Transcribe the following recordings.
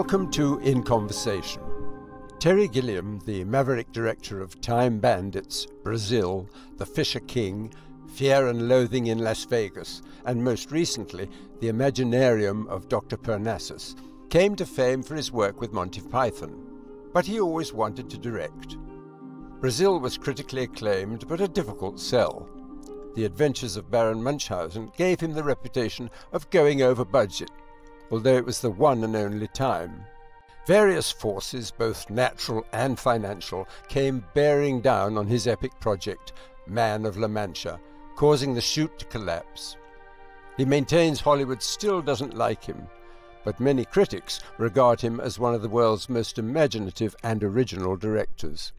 Welcome to In Conversation. Terry Gilliam, the maverick director of Time Bandits, Brazil, The Fisher King, Fear and Loathing in Las Vegas, and most recently, The Imaginarium of Dr. Parnassus, came to fame for his work with Monty Python. But he always wanted to direct. Brazil was critically acclaimed, but a difficult sell. The Adventures of Baron Munchausen gave him the reputation of going over budget, although it was the one and only time. Various forces, both natural and financial, came bearing down on his epic project, Man of La Mancha, causing the shoot to collapse. He maintains Hollywood still doesn't like him, but many critics regard him as one of the world's most imaginative and original directors.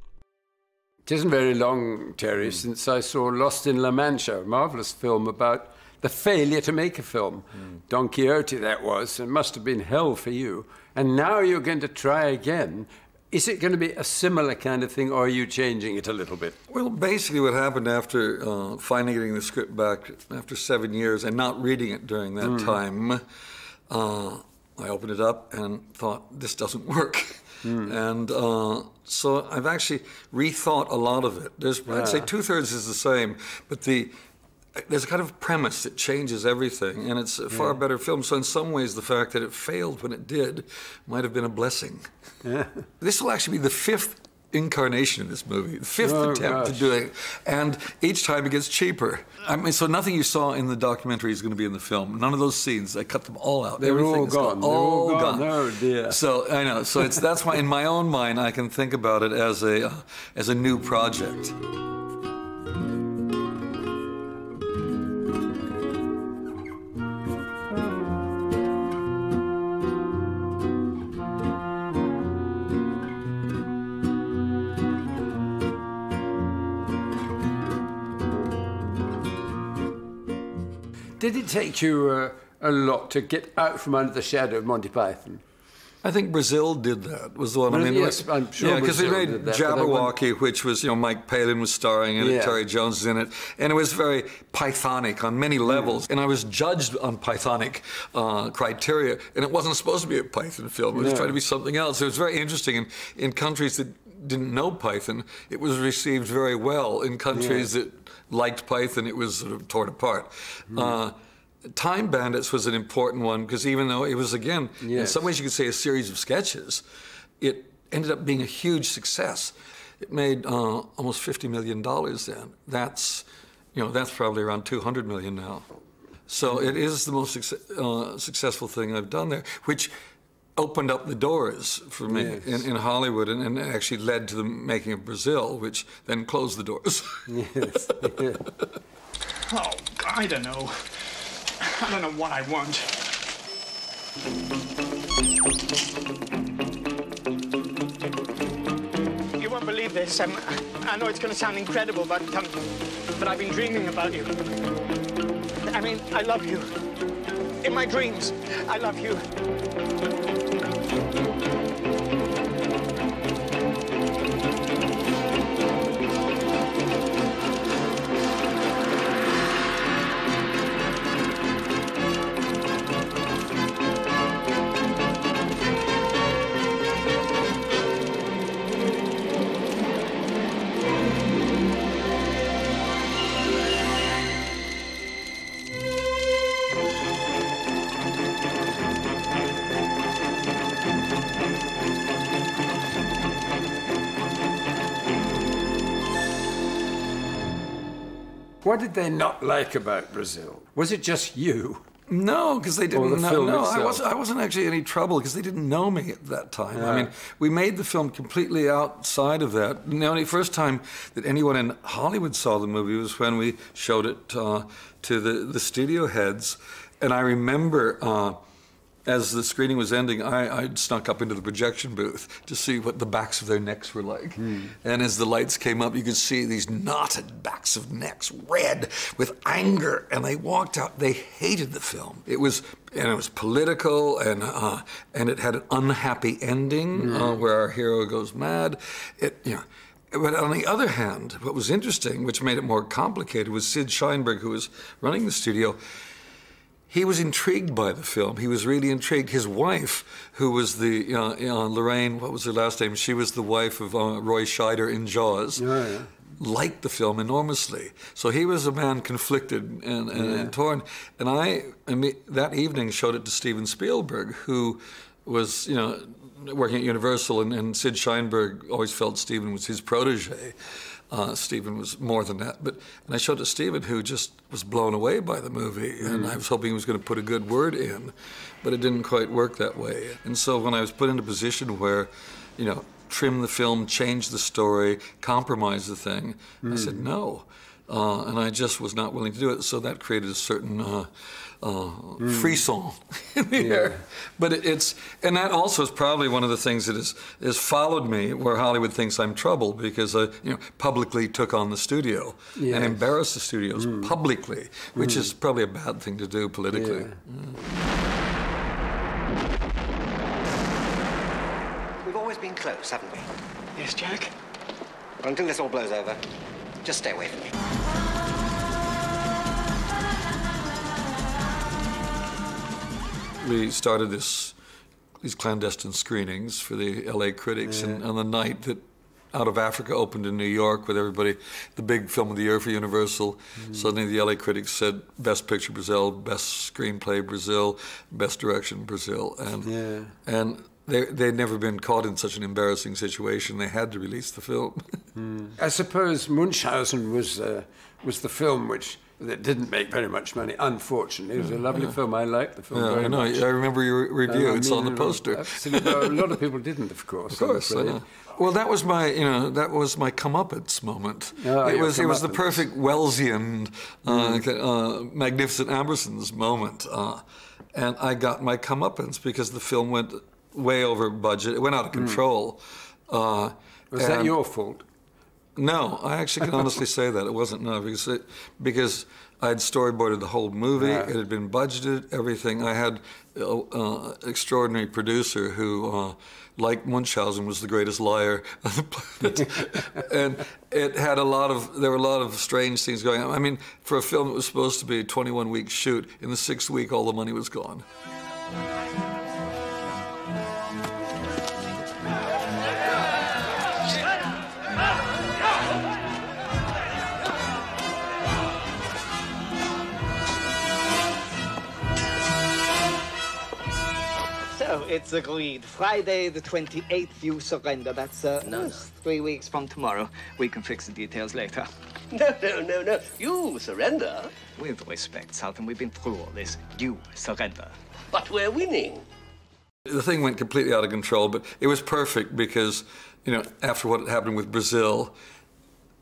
It isn't very long, Terry, mm. since I saw Lost in La Mancha, a marvelous film about the failure to make a film. Mm. Don Quixote, that was, and must have been hell for you. And now you're going to try again. Is it going to be a similar kind of thing, or are you changing it a little bit? Well, basically, what happened after uh, finally getting the script back after seven years and not reading it during that mm. time, uh, I opened it up and thought, this doesn't work. Mm. And uh, so I've actually rethought a lot of it. There's, yeah. I'd say two thirds is the same, but the there's a kind of premise that changes everything, and it's a far yeah. better film. So in some ways, the fact that it failed when it did might have been a blessing. Yeah. This will actually be the fifth incarnation of this movie, the fifth oh, attempt gosh. to do it, and each time it gets cheaper. I mean, so nothing you saw in the documentary is going to be in the film. None of those scenes. I cut them all out. They were all gone. All, all gone. gone. Oh dear. So I know. So it's that's why in my own mind I can think about it as a uh, as a new project. Did it take you uh, a lot to get out from under the shadow of Monty Python? I think Brazil did that. Was the one. I mean, yes, I'm sure. Yeah, because they made that, Jabberwocky, which was you know Mike Palin was starring in yeah. it, Terry Jones was in it, and it was very Pythonic on many levels. And I was judged on Pythonic uh, criteria, and it wasn't supposed to be a Python film. It was no. trying to be something else. It was very interesting. in in countries that didn't know Python, it was received very well. In countries yeah. that liked Python, it was sort of torn apart. Mm. Uh, Time Bandits was an important one because even though it was, again, yes. in some ways you could say a series of sketches, it ended up being a huge success. It made uh, almost $50 million then. That's, you know, that's probably around 200 million now. So it is the most uh, successful thing I've done there, which opened up the doors for me yes. in, in, Hollywood and, and, actually led to the making of Brazil, which then closed the doors. yes. oh, I don't know. I don't know what I want. You won't believe this. Um, I know it's going to sound incredible, but um, but I've been dreaming about you. I mean, I love you. In my dreams, I love you. Thank you. What did they not like about Brazil? Was it just you? No, because they didn't the know. No, I wasn't, I wasn't actually any trouble because they didn't know me at that time. Yeah. I mean, we made the film completely outside of that. The only first time that anyone in Hollywood saw the movie was when we showed it uh, to the, the studio heads. And I remember. Uh, as the screening was ending, I, I snuck up into the projection booth to see what the backs of their necks were like. Mm. And as the lights came up, you could see these knotted backs of necks, red with anger. And they walked out. They hated the film. It was and it was political, and uh, and it had an unhappy ending mm. uh, where our hero goes mad. It you know. But on the other hand, what was interesting, which made it more complicated, was Sid Sheinberg, who was running the studio he was intrigued by the film. He was really intrigued. His wife, who was the uh, uh, Lorraine, what was her last name? She was the wife of uh, Roy Scheider in Jaws. Oh, yeah. Liked the film enormously, so he was a man conflicted and, and, Yeah. and torn. And I, I mean, that evening, showed it to Steven Spielberg, who was, you know, working at Universal, and, and Sid Sheinberg always felt Steven was his protege. Uh, Stephen was more than that, but and I showed it to Stephen, who just was blown away by the movie, and I was hoping he was going to put a good word in, but it didn't quite work that way. And so when I was put in a position where, you know, trim the film, change the story, compromise the thing, I said no, uh, and I just was not willing to do it. So that created a certain uh, uh, frisson in the air. But it, it's and that also is probably one of the things that has has followed me, where Hollywood thinks I'm trouble because I you know publicly took on the studio Yes. and embarrassed the studios mm. publicly, which is mm. probably a bad thing to do politically. Yeah. Mm. We've always been close, haven't we? Yes, Jack? Until this all blows over, just stay away from me. We started this these clandestine screenings for the LA critics, and on the night that Out of Africa opened in New York with everybody, the big film of the year for Universal. Suddenly, the LA critics said Best Picture Brazil, Best Screenplay Brazil, Best Direction Brazil, and Yeah. and they they'd never been caught in such an embarrassing situation. They had to release the film. I suppose Munchausen was uh, was the film which that didn't make very much money. Unfortunately, it was a lovely film. I liked the film Yeah, very I know. much. I remember your review. I it's on the poster. Absolutely. A lot of people didn't, of course. Of course. Well, that was my, you know, that was my comeuppance moment. Ah, it was, it was the perfect Wellesian, uh, uh, magnificent Ambersons moment, uh, and I got my comeuppance because the film went way over budget. It went out of control. Uh, Was that your fault? No, I actually can honestly say that it wasn't no because it, because I had storyboarded the whole movie. Yeah. It had been budgeted, everything. I had an uh, extraordinary producer who, uh, like Munchausen, was the greatest liar on the planet, and it had a lot of there were a lot of strange things going on. I mean, for a film that was supposed to be a 21 week shoot, in the sixth week, all the money was gone. It's agreed. Friday the 28th, you surrender. That's uh, No, no. three weeks from tomorrow. We can fix the details later. No, no, no, no. You surrender, With respect, Sultan, we've been through all this. You surrender. but we're winning. The thing went completely out of control, but it was perfect because, you know, after what had happened with Brazil,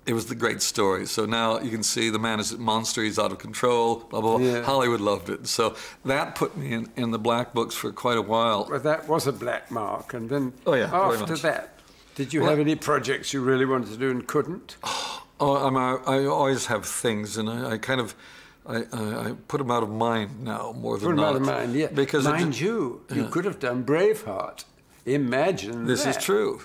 it was the great story. So now you can see the man is a monster, he's out of control, blah, blah, blah. Yeah. Hollywood loved it. So that put me in, in the black books for quite a while. Well, that was a black mark. And then Oh, yeah, after that, did you Well- have any projects you really wanted to do and couldn't? Oh, I'm, I, I always have things, and I, I kind of. I, I, I put them out of mind now more than Put them not. out of mind, yeah. Because mind ju- you, you could have done Braveheart. Imagine this is true.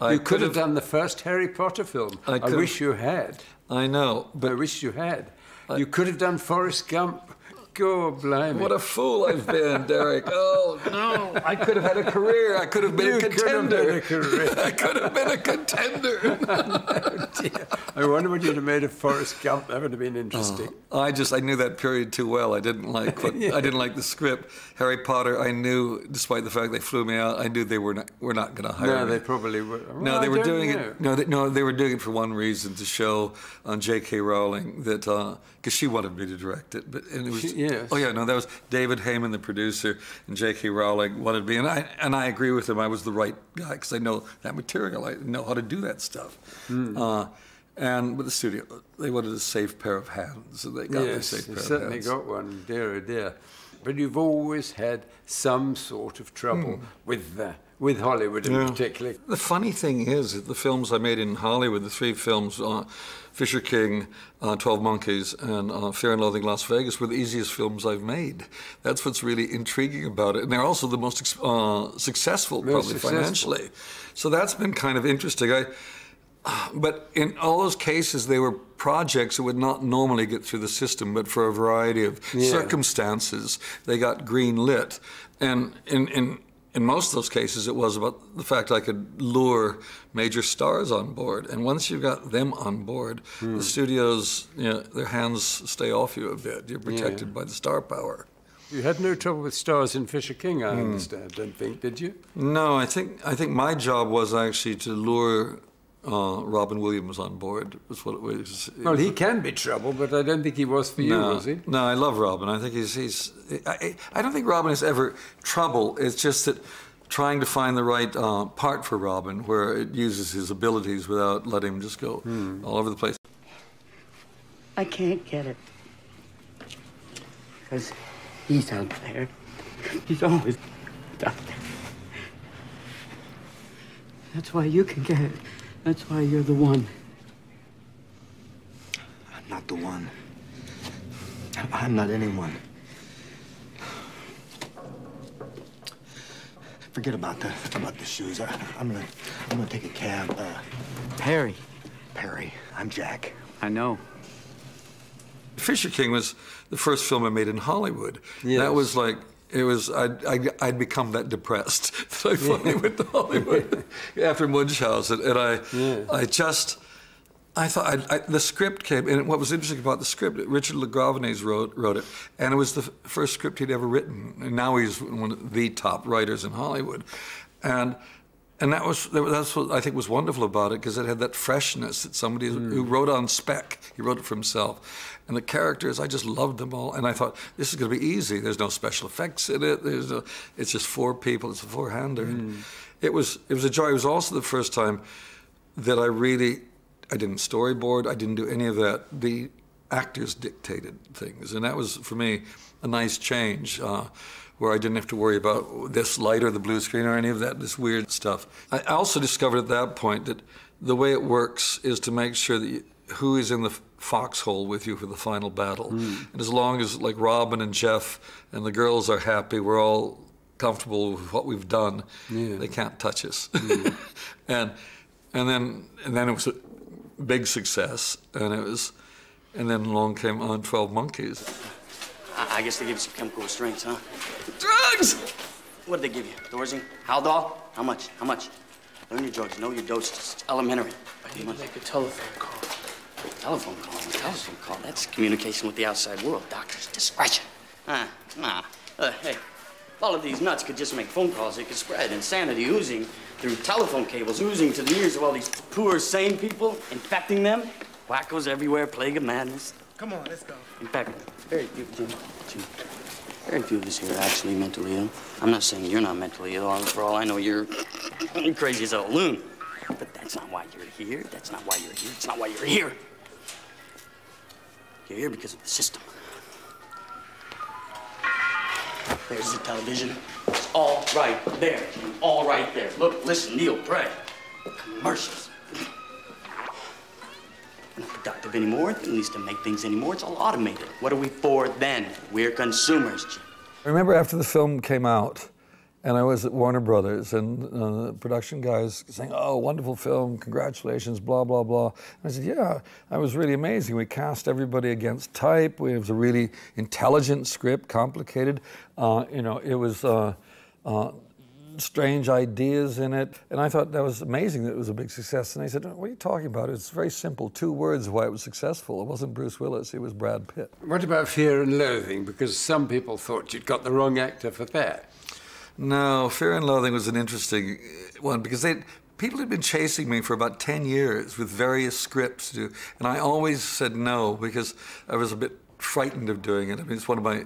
I You could have done the first Harry Potter film. I I, wish have- you had. I know, but I wish you had. you could have done Forrest Gump. Go blimey. What a fool I've been, Derek. Oh, no. I could have had a career. I could have been You a could have contender. been a career. I could have been a contender. Oh, I wonder what you'd have made of Forrest Gump. That would have been interesting. Oh, I just I knew that period too well. I didn't like what I didn't like the script. Harry Potter. I knew, despite the fact they flew me out, I knew they were not were not going to hire no, me. they probably would. No, they I were doing know. it. No, they, no, they were doing it for one reason to show uh, on J.K. Rowling that uh, because she wanted me to direct it, but and it was She- yes. oh yeah no that was David Heyman the producer and J.K. Rowling wanted me and I and I agree with him I was the right guy because I know that material I know how to do that stuff. Hmm. Uh, and with the studio, they wanted a safe pair of hands, so they got Yes, safe pair of hands. They certainly got one, dear oh dear. But you've always had some sort of trouble with uh, with Hollywood in. Yeah. particular. The funny thing is that the films I made in Hollywood, the three films, uh, Fisher King, uh, 12 Monkeys, and uh, Fear and Loathing Las Vegas, were the easiest films I've made. That's what's really intriguing about it. And they're also the most uh, successful, probably successful. financially. So that's been kind of interesting. I, But in all those cases, they were projects that would not normally get through the system, but for a variety of yeah. circumstances, they got green lit. And in, in, in most of those cases, it was about the fact I could lure major stars on board. And once you've got them on board, hmm. the studios, you know, their hands stay off you a bit. You're protected yeah. by the star power. You had no trouble with stars in Fisher King, I mm. understand. Don't think, did you? No, I think I think my job was actually to lure uh, Robin Williams on board. Was what it was. Well, he can be trouble, but I don't think he was for you, no, was he? No, I love Robin. I think he's he's. I, I don't think Robin is ever trouble. It's just that trying to find the right uh, part for Robin, where it uses his abilities without letting him just go hmm. all over the place. I can't get it because he's out there. He's always out there. That's why you can get it. That's why you're the one. I'm not the one. I'm not anyone. Forget about the about the shoes. I, am gonna I'm gonna take a cab. Uh, Perry. Perry. I'm Jack. I know. Fisher King was the first film I made in Hollywood. Yes. That was like it was I'd, I'd, I'd, become that depressed. That I finally went to Hollywood. After Munchausen, and I yeah. I just I thought I, the script came, and what was interesting about the script, Richard LaGravenese wrote wrote it, and it was the first script he'd ever written, and now he's one of the top writers in Hollywood, and and that was that's what I think was wonderful about it because it had that freshness that somebody mm. who wrote on spec. He wrote it for himself, and the characters I just loved them all. And I thought this is going to be easy. There's no special effects in it. There's no, it's just four people. It's a four-hander. Mm. It was it was a joy. It was also the first time that I really I didn't storyboard. I didn't do any of that. The actors dictated things, and that was for me a nice change. Uh, where I didn't have to worry about this light or the blue screen or any of that, this weird stuff. I also discovered at that point that the way it works is to make sure that you, who is in the foxhole with you for the final battle. Mm. And as long as like Robin and Jeff and the girls are happy, we're all comfortable with what we've done. Yeah. They can't touch us. Mm. and and then and then it was a big success, and it was, and then along came on Twelve Monkeys. I, I guess they give you some chemical restraints, huh? Drugs! What did they give you? Thorazine? Haldol? How much? How much? Learn your drugs. Know your doses. It's elementary. I need to make a telephone call. Telephone call? A telephone call? That's communication with the outside world. Doctor's discretion. Ah, nah. Uh, hey, all of these nuts could just make phone calls, it could spread. Insanity oozing through telephone cables, oozing to the ears of all these poor, sane people, infecting them. Wackos everywhere, plague of madness. Come on, let's go. In fact, very few, Jim, Jim, very few of us here are actually mentally ill. I'm not saying you're not mentally ill. For all I know, you're crazy as a loon. But that's not why you're here. That's not why you're here. It's not why you're here. You're here because of the system. There's the television. It's all right there. All right there. Look, listen, kneel, pray. Commercials not productive anymore, at least to make things anymore. It's all automated. What are we for then? We're consumers, Jim. I remember after the film came out, and I was at Warner Brothers, and uh, the production guys saying, "Oh, wonderful film! Congratulations!" Blah blah blah. And I said, "Yeah, that was really amazing. We cast everybody against type. We, it was a really intelligent script, complicated. Uh, you know, it was." Uh, uh strange ideas in it. And I thought that was amazing that it was a big success. And they said, What are you talking about? It's very simple. Two words why it was successful. It wasn't Bruce Willis, it was Brad Pitt. What about Fear and Loathing? Because some people thought you'd got the wrong actor for that. No, Fear and Loathing was an interesting uh, one because they people had been chasing me for about 10 years with various scripts to do. And I always said no because I was a bit frightened of doing it. I mean, it's one of my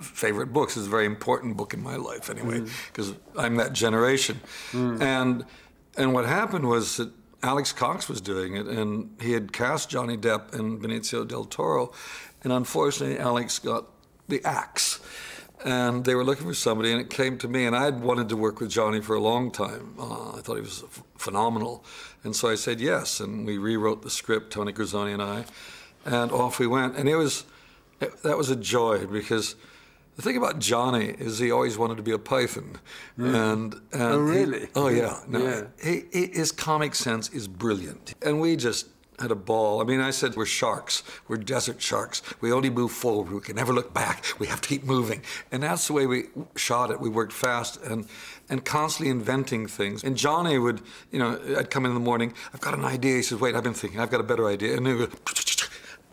favorite books. It's a very important book in my life, anyway, because mm. I'm that generation. Mm. And and what happened was that Alex Cox was doing it, and he had cast Johnny Depp and Benicio del Toro, and unfortunately, Alex got the axe. And they were looking for somebody, and it came to me. And I had wanted to work with Johnny for a long time. Uh, I thought he was phenomenal, and so I said yes. And we rewrote the script, Tony Grisoni and I, and off we went. And it was it, that was a joy because The thing about Johnny is he always wanted to be a python, Mm. and, and Oh, he- really? oh yeah, no, Yeah. He, he, his comic sense is brilliant, and we just had a ball. I mean, I said we're sharks, we're desert sharks. We only move forward. We can never look back. We have to keep moving, and that's the way we shot it. We worked fast and and constantly inventing things. And Johnny would, you know, I'd come in the morning. I've got an idea. He says, "Wait, I've been thinking. I've got a better idea," and it would,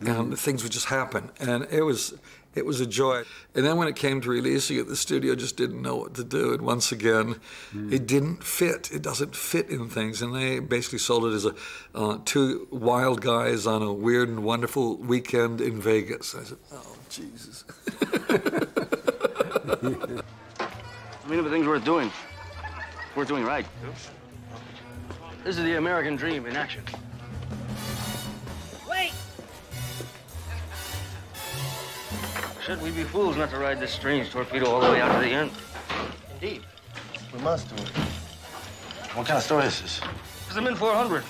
and things would just happen, and it was it was a joy. And then when it came to releasing it, the studio just didn't know what to do. And once again, it didn't fit. It doesn't fit in things. And they basically sold it as a uh, two wild guys on a weird and wonderful weekend in Vegas. I said, oh Jesus. I mean, if the thing's worth doing, worth doing right. This is the American dream in action. Should we be fools not to ride this strange torpedo all the way out to the end? Indeed. We must do it. What kind of story is this? It's the Mint 400.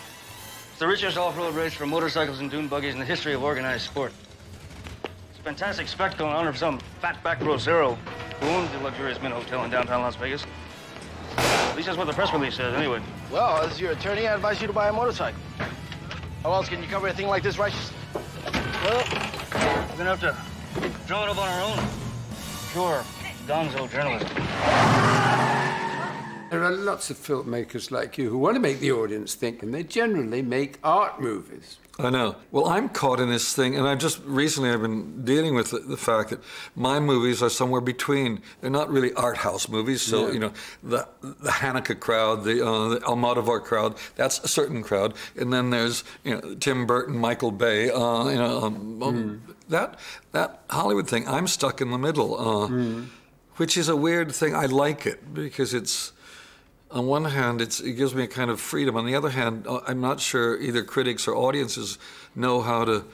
It's the richest off-road race for motorcycles and dune buggies in the history of organized sport. It's a fantastic spectacle in honor of some fat back Rosero who owns the luxurious Mint Hotel in downtown Las Vegas. At least that's what the press release says, anyway. Well, as your attorney, I advise you to buy a motorcycle. How else can you cover a thing like this righteously? Well, we're gonna have to draw it up on our own. Pure gonzo journalism. There are lots of filmmakers like you who want to make the audience think, and they generally make art movies. I know. Well, I'm caught in this thing, and I've just recently I've been dealing with the, the fact that my movies are somewhere between. They're not really art house movies, so Yeah. you know the the Haneke crowd, the, uh, the Almodovar crowd. That's a certain crowd, and then there's you know Tim Burton, Michael Bay. Uh, you know um, um, that that Hollywood thing. I'm stuck in the middle, uh, which is a weird thing. I like it because it's on one hand, it's, it gives me a kind of freedom. On the other hand, uh, I'm not sure either critics or audiences know how to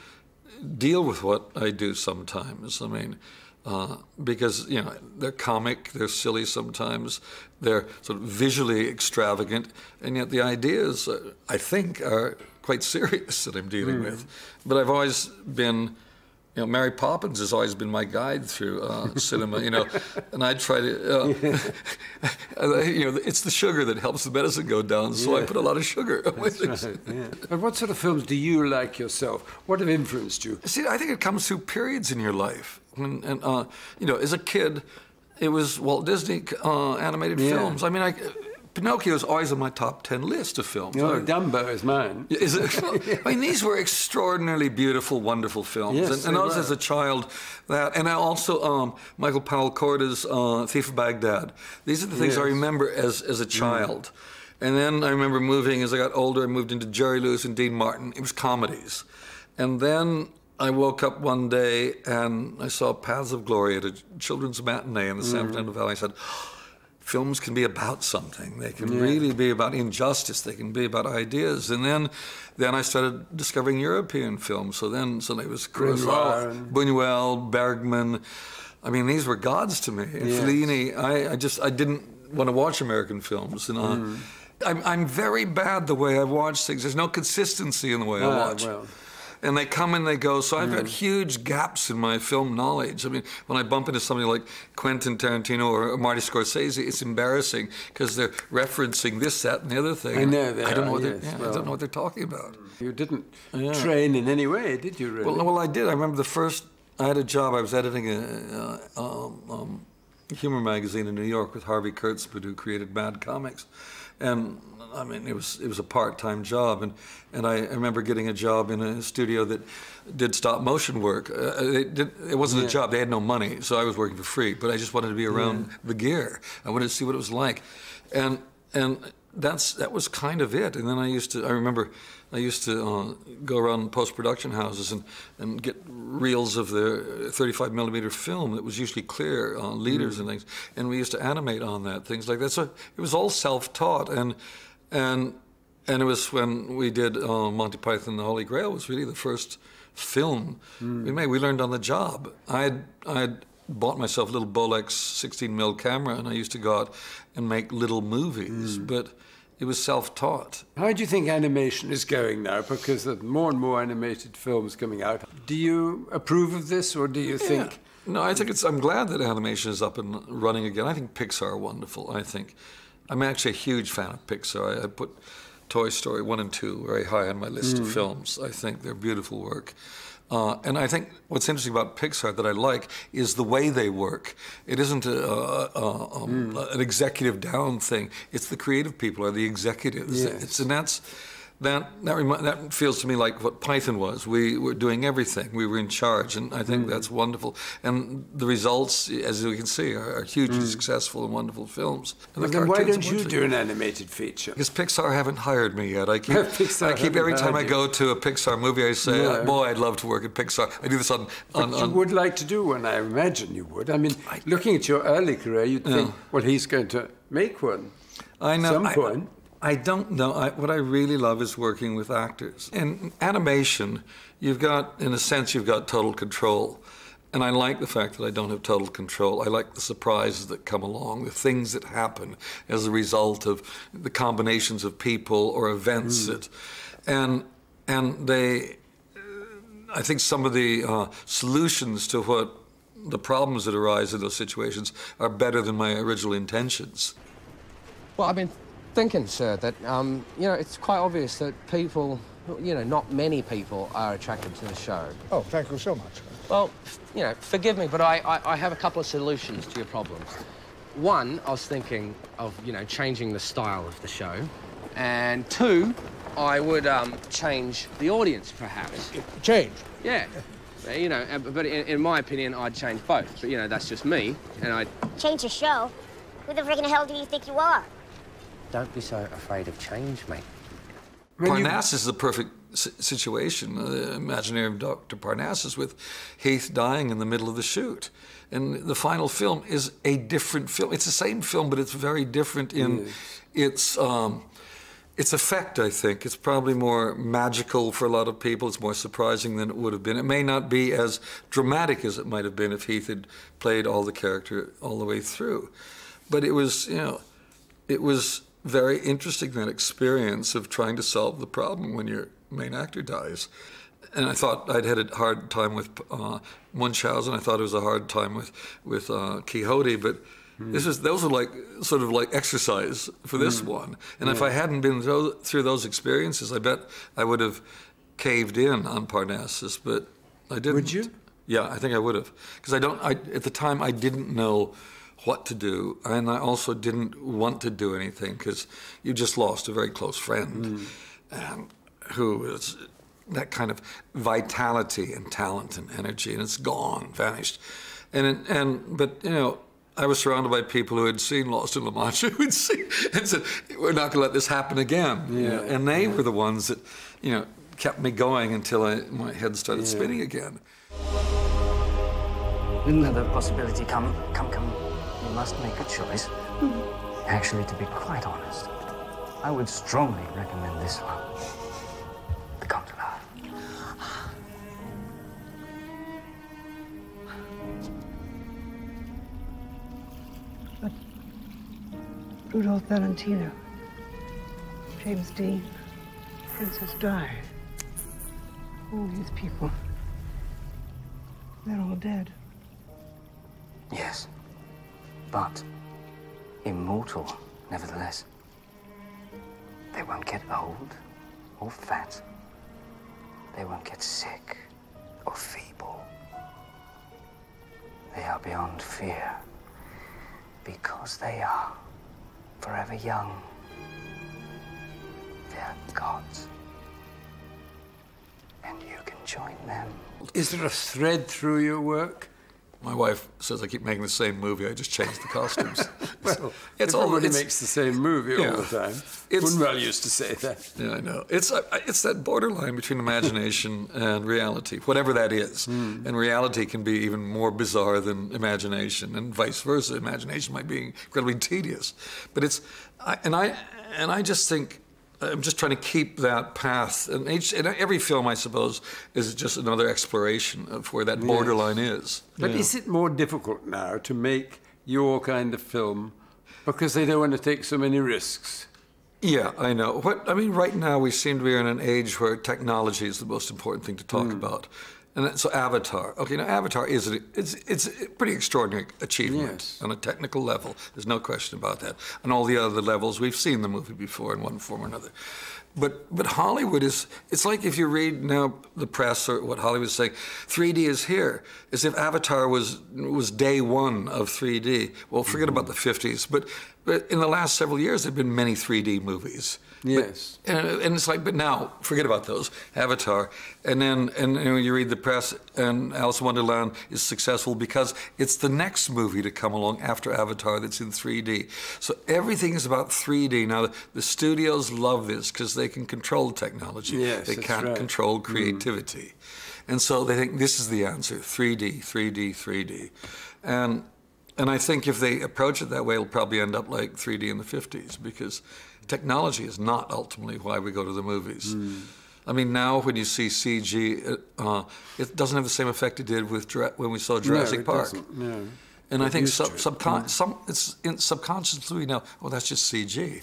deal with what I do sometimes. I mean, uh, because you know they're comic, they're silly sometimes, they're sort of visually extravagant, and yet the ideas uh, I think are quite serious that I'm dealing Mm. with. But I've always been. You know, Mary Poppins has always been my guide through uh, cinema. You know, and I try to, uh, you know, it's the sugar that helps the medicine go down. So I put a lot of sugar. That's right, yeah. But what sort of films do you like yourself? What have influenced you? See, I think it comes through periods in your life. When, and uh, you know, as a kid, it was Walt Disney uh, animated Yeah. films. I mean, I, Pinocchio is always on my top ten list of films. You know, I- Dumbo is mine. Is it? I mean, these were extraordinarily beautiful, wonderful films. Yes, and and I was as a child, that, and I also um, Michael Powell Korda's uh, Thief of Baghdad. These are the things I Yes. Mm. remember as as a child. And then I remember moving as I got older. I moved into Jerry Lewis and Dean Martin. It was comedies, and then. I woke up one day and I saw Paths of Glory at a children's matinee in the San Mm. Fernando Valley. I said, films can be about something. They can Yeah. really be about injustice. They can be about ideas. And then, then I started discovering European films. So then, so it was Kurosawa, Buñuel, Bergman. I mean, these were gods to me. And Yes. Fellini. I, I just I didn't want to watch American films. And uh, Mm. I'm I'm very bad the way I watch things. There's no consistency in the way I Ah, watch. well. And they come and they go. So I've got Mm. huge gaps in my film knowledge. I mean, when I bump into somebody like Quentin Tarantino or Marty Scorsese, it's embarrassing because they're referencing this, that, and the other thing. I know they I don't are, know what yes, they're, I don't know what they're talking about. You didn't Yeah. train in any way, did you, really? Well, well, I did. I remember the first. I had a job. I was editing a, uh, um, um, humor magazine in New York with Harvey Kurtzman, who created Mad Comics, and I mean, it was it was a part-time job, and and I, remember getting a job in a studio that did stop motion work. Uh, it, did, it wasn't Yeah. a job; they had no money, so I was working for free. But I just wanted to be around Yeah. the gear. I wanted to see what it was like, and and that's that was kind of it. And then I used to. I remember I used to uh, go around post production houses and, and get reels of the 35 millimeter film that was usually clear uh, leaders Mm. and things, and we used to animate on that, things like that. So it was all self taught, and and and it was when we did uh, Monty Python and the Holy Grail was really the first film Mm. we made. We learned on the job. I had I had bought myself a little Bolex 16 mil camera, and I used to go out and make little movies, Mm. but it was self taught. How do you think animation is going now? Because there's more and more animated films coming out. Do you approve of this, or do you think No, I think it's. I'm glad that animation is up and running again. I think Pixar are wonderful. I think I'm actually a huge fan of Pixar. I, I put Toy Story one and two very high on my list mm. of films. I think they're beautiful work. Uh, and I think what's interesting about Pixar that I like is the way they work. It isn't a, a, a, um, mm. an executive down thing. It's the creative people are the executives. Yes. It's, and that's that that, remi- that feels to me like what Python was. We were doing everything. We were in charge, and I think mm. that's wonderful. And the results, as we can see, are, are hugely mm. successful and wonderful films. And well, the then why don't you do an animated feature? Because Pixar haven't hired me yet. I keep, I keep every time I go to a Pixar movie, I say, no. "Boy, I'd love to work at Pixar." I do this on. on, but you would like to do one, I imagine you would. I mean, I, looking at your early career, you'd think, well, he's going to make one. I know. Some point. I don't know. I, what I really love is working with actors. In animation, you've got, in a sense, you've got total control. And I like the fact that I don't have total control. I like the surprises that come along, the things that happen as a result of the combinations of people or events mm. that, and and they, I think some of the uh, solutions to what the problems that arise in those situations are better than my original intentions. Well, I mean, thinking, sir, that, um, you know, it's quite obvious that people, you know, not many people are attracted to the show. Oh, thank you so much. Well, you know, forgive me, but I, I, I have a couple of solutions to your problems. One, I was thinking of, you know, changing the style of the show. And two, I would um, change the audience, perhaps. Change? Yeah. You know, uh, but in, in, my opinion, I'd change both. But, you know, that's just me, and I'd... Change the show? Who the friggin' hell do you think you are? Don't be so afraid of change, mate. Parnassus is the perfect situation, the Imaginarium of Dr. Parnassus with Heath dying in the middle of the shoot. And the final film is a different film. It's the same film, but it's very different in yes. its um, its effect, I think. It's probably more magical for a lot of people. It's more surprising than it would have been. It may not be as dramatic as it might have been if Heath had played all the character all the way through. But it was, you know, it was very interesting that experience of trying to solve the problem when your main actor dies. And I thought I'd had a hard time with uh, Munchausen. I thought it was a hard time with with uh, Quixote, but mm. this is those are like sort of like exercise for this mm. one. And yeah. if I hadn't been through those experiences, I bet I would have caved in on Parnassus. But I didn't. Would you? Yeah, I think I would have because I don't. I, at the time, I didn't know what to do, and I also didn't want to do anything because you just lost a very close friend mm. um, who was that kind of vitality and talent and energy, and it's gone, vanished. And and but you know. I was surrounded by people who had seen Lost in La Mancha, who had seen and said, "We're not going to let this happen again." Yeah. And they yeah. were the ones that, you know, kept me going until I, my head started yeah. spinning again. Another possibility come, come, come you must make a choice. Mm-hmm. Actually, to be quite honest, I would strongly recommend this one. The Consular. But Rudolph Valentino, James Dean, Princess Di, all these people, they're all dead. Yes but immortal nevertheless. They won't get old or fat. They won't get sick or feeble. They are beyond fear because they are forever young. They are gods. And you can join them. Is there a thread through your work? My wife says I keep making the same movie. I just change the costumes. well, it's everybody all, makes the same movie yeah, all the time. It's, Unwell used to say that. Yeah, I know. It's uh, it's that borderline between imagination and reality, whatever that is. Mm. And reality can be even more bizarre than imagination, and vice versa. Imagination might be incredibly tedious, but it's I, and I and I just think I'm just trying to keep that path. And, each, and every film, I suppose, is just another exploration of where that borderline yes. is. But yeah. is it more difficult now to make your kind of film because they don't want to take so many risks? Yeah, I know. What I mean, right now we seem to be in an age where technology is the most important thing to talk mm. about. And so Avatar. Okay, now Avatar is a, it's it's a pretty extraordinary achievement Yes. on a technical level. There's no question about that. On all the other levels, we've seen the movie before in one form or another. But but Hollywood is it's like if you read now the press or what Hollywood is saying, 3D is here, as if Avatar was was day one of 3D. Well, forget mm-hmm. about the 50s, but but in the last several years there've been many 3D movies. Yes. But, and, and it's like, but now forget about those. Avatar, and then and, and when you read the press, and Alice in Wonderland is successful because it's the next movie to come along after Avatar that's in 3D. So everything is about 3D now. The, the studios love this because they can control technology. Yes, they can't right. control Mm. creativity, and so they think this is the answer: 3D, 3D, 3D, and. And I think if they approach it that way, it'll probably end up like 3D in the 50s because technology is not ultimately why we go to the movies. I mean, now when you see CG, uh, it doesn't have the same effect it did with when we saw Jurassic no, Park. No. And I think sub, subcon- Mm. some it's in, subconsciously we know, oh, that's just CG.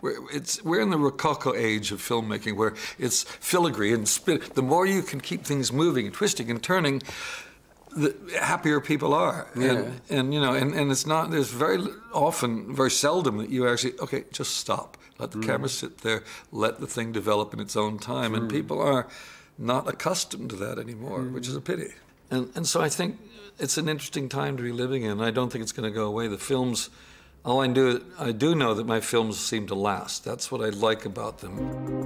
We're, it's, we're in the Rococo age of filmmaking where it's filigree and spin. The more you can keep things moving and twisting and turning, the happier people are. Yeah. And, and you know, and, and it's not, there's very often, very seldom that you actually, okay, just stop. Let the Mm. camera sit there, let the thing develop in its own time. And Mm. people are not accustomed to that anymore, which is a pity. And, and so I think it's an interesting time to be living in. I don't think it's going to go away. The films, all I do, I do know that my films seem to last. That's what I like about them.